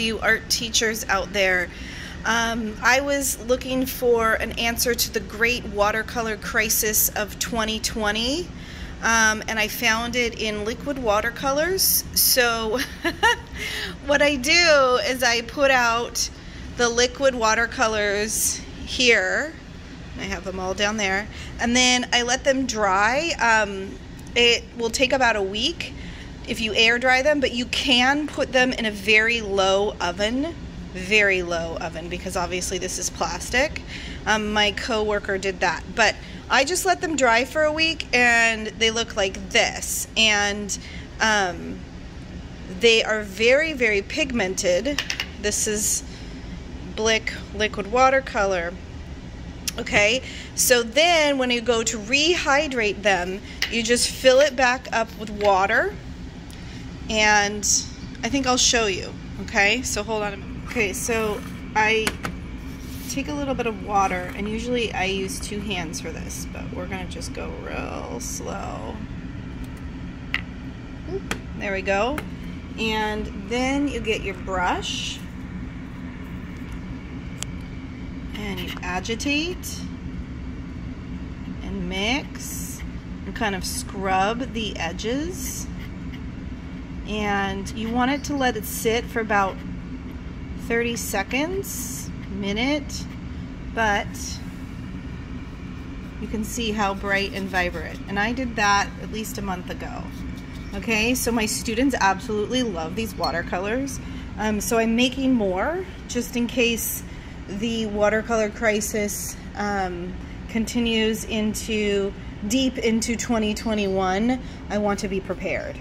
you art teachers out there. Um, I was looking for an answer to the great watercolor crisis of 2020. Um, and I found it in liquid watercolors. So, what I do is I put out the liquid watercolors here. I have them all down there. And then I let them dry. Um, it will take about a week if you air dry them, but you can put them in a very low oven, very low oven, because obviously this is plastic. Um, my coworker did that, but I just let them dry for a week and they look like this. And um, they are very, very pigmented. This is Blick liquid watercolor. Okay, so then when you go to rehydrate them, you just fill it back up with water and I think I'll show you. Okay, so hold on a minute. Okay, so I take a little bit of water and usually I use two hands for this, but we're gonna just go real slow. There we go. And then you get your brush and you agitate and mix and kind of scrub the edges and you want it to let it sit for about 30 seconds, minute, but you can see how bright and vibrant. And I did that at least a month ago. Okay, so my students absolutely love these watercolors. Um, so I'm making more just in case the watercolor crisis um, continues into deep into 2021. I want to be prepared.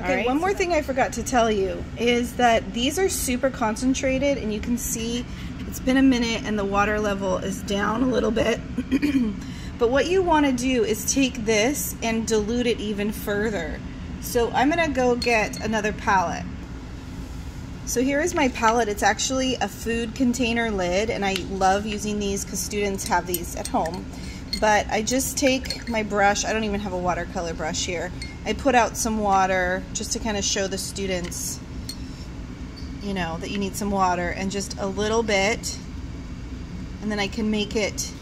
Okay, right. one more thing I forgot to tell you is that these are super concentrated and you can see it's been a minute and the water level is down a little bit. but what you want to do is take this and dilute it even further. So I'm going to go get another palette. So here is my palette. It's actually a food container lid and I love using these because students have these at home. But I just take my brush, I don't even have a watercolor brush here. I put out some water just to kind of show the students, you know, that you need some water and just a little bit. And then I can make it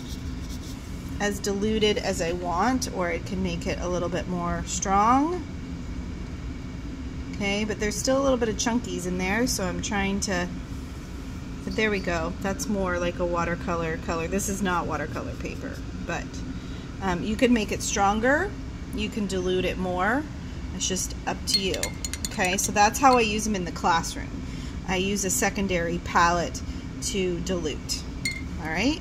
as diluted as I want or it can make it a little bit more strong. Okay, but there's still a little bit of chunkies in there, so I'm trying to, there we go. That's more like a watercolor color. This is not watercolor paper but um, you can make it stronger. You can dilute it more. It's just up to you. Okay, so that's how I use them in the classroom. I use a secondary palette to dilute. All right.